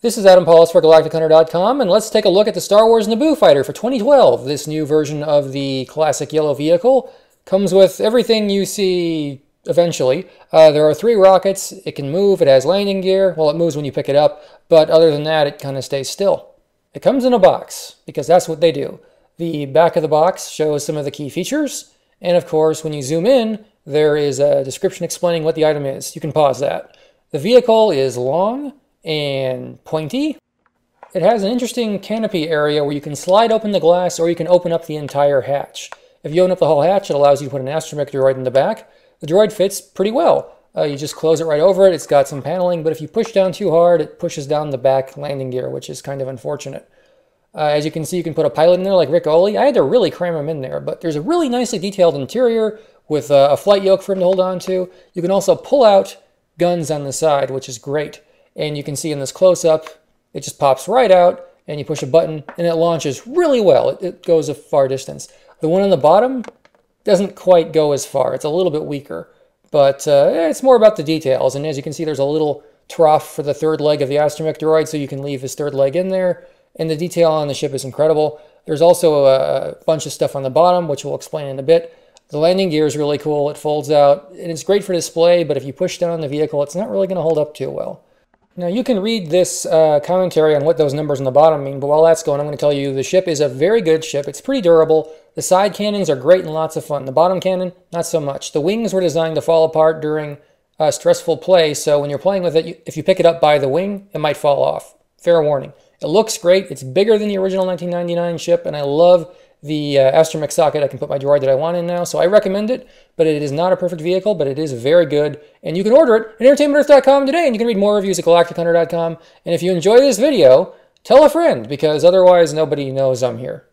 This is Adam Pawlus for GalacticHunter.com, and let's take a look at the Star Wars Naboo fighter for 2012. This new version of the classic yellow vehicle comes with everything you see eventually. Uh, there are three rockets, it can move, it has landing gear, well it moves when you pick it up, but other than that it kind of stays still. It comes in a box, because that's what they do. The back of the box shows some of the key features, and of course when you zoom in, there is a description explaining what the item is. You can pause that. The vehicle is long, and pointy. It has an interesting canopy area where you can slide open the glass or you can open up the entire hatch. If you open up the whole hatch, it allows you to put an astromech droid in the back. The droid fits pretty well. Uh, you just close it right over it. It's got some paneling, but if you push down too hard, it pushes down the back landing gear, which is kind of unfortunate. Uh, as you can see, you can put a pilot in there like Ric Olié. I had to really cram him in there, but there's a really nicely detailed interior with uh, a flight yoke for him to hold on to. You can also pull out guns on the side, which is great. And you can see in this close-up, it just pops right out and you push a button and it launches really well. It, it, goes a far distance. The one on the bottom doesn't quite go as far. It's a little bit weaker, but uh, it's more about the details. And as you can see, there's a little trough for the third leg of the astromech droid, so you can leave his third leg in there. And the detail on the ship is incredible. There's also a bunch of stuff on the bottom, which we'll explain in a bit. The landing gear is really cool. It folds out, and it's great for display, but if you push down on the vehicle, it's not really going to hold up too well. Now you can read this uh, commentary on what those numbers on the bottom mean, but while that's going, I'm going to tell you the ship is a very good ship. It's pretty durable. The side cannons are great and lots of fun. The bottom cannon, not so much. The wings were designed to fall apart during uh, stressful play, so when you're playing with it, you, if you pick it up by the wing, it might fall off. Fair warning. It looks great. It's bigger than the original 1999 ship, and I love the uh, astromech socket. I can put my droid that I want in now, so I recommend it, but it is not a perfect vehicle, but it is very good, and you can order it at entertainmentearth.com today, and you can read more reviews at galactichunter.com, and if you enjoy this video, tell a friend, because otherwise nobody knows I'm here.